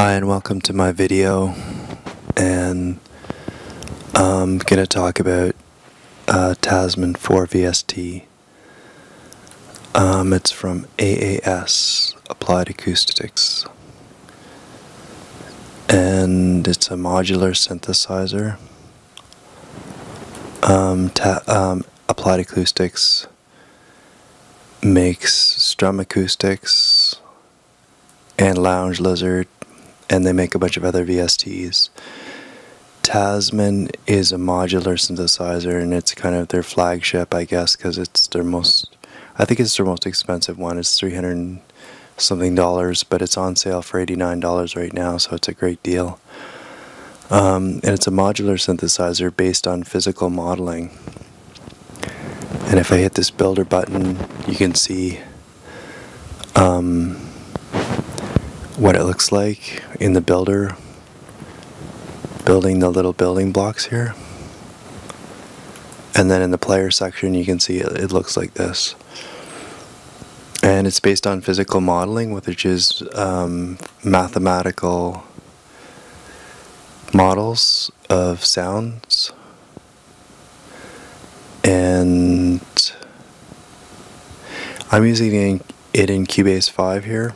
Hi and welcome to my video and I'm going to talk about uh, Tassman 4 VST. Um, it's from AAS, Applied Acoustics. And it's a modular synthesizer. Um, um, Applied Acoustics makes Strum Acoustics and Lounge Lizard and they make a bunch of other VSTs. Tassman is a modular synthesizer and it's kind of their flagship, I guess, because it's their most, I think it's their most expensive one. It's 300 something dollars, but it's on sale for $89 right now, so it's a great deal. Um, and it's a modular synthesizer based on physical modeling. And if I hit this builder button, you can see um, what it looks like in the builder building the little building blocks here. And then in the player section you can see it, it looks like this. And it's based on physical modeling which is um, mathematical models of sounds. And I'm using it in Cubase 5 here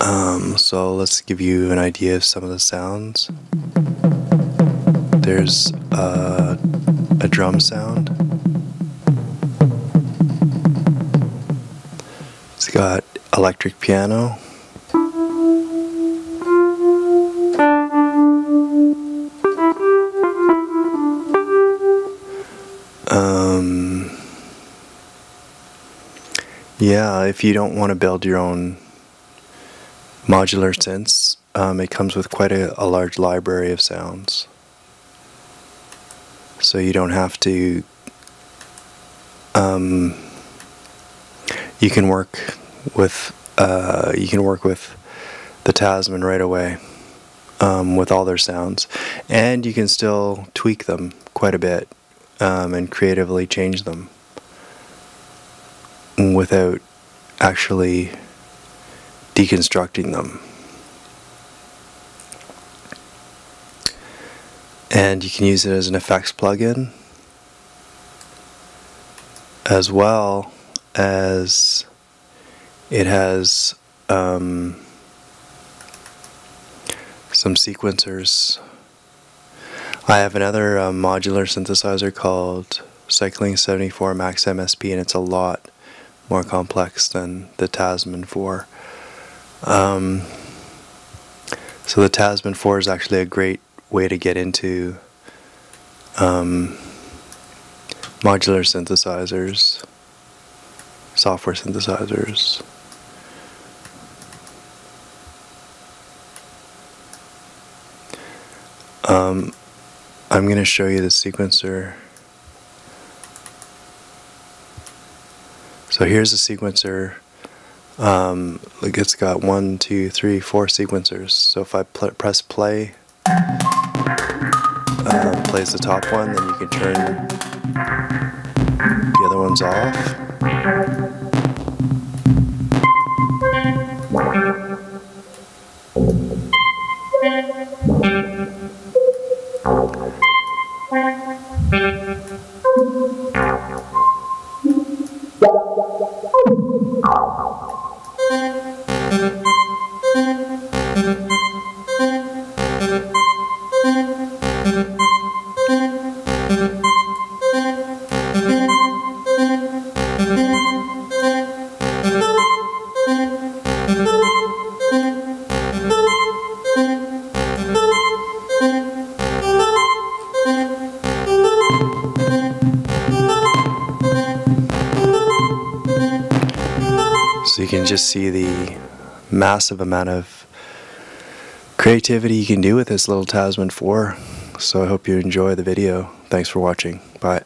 Um, so let's give you an idea of some of the sounds. There's uh, a drum sound. It's got electric piano. Um, yeah, if you don't want to build your own modular synths. Um, it comes with quite a, a large library of sounds. So you don't have to, um, you can work with, uh, you can work with the Tassman right away um, with all their sounds. And you can still tweak them quite a bit um, and creatively change them without actually deconstructing them. And you can use it as an effects plugin as well as it has um, some sequencers. I have another uh, modular synthesizer called Cycling 74 Max MSP and it's a lot more complex than the Tassman 4. Um, so the Tassman 4 is actually a great way to get into um, modular synthesizers, software synthesizers. Um, I'm going to show you the sequencer. So here's the sequencer um, like it's got one, two, three, four sequencers. So if I pl press play, uh, plays the top one, then you can turn the other ones off. You can just see the massive amount of creativity you can do with this little Tassman 4. So I hope you enjoy the video. Thanks for watching. Bye.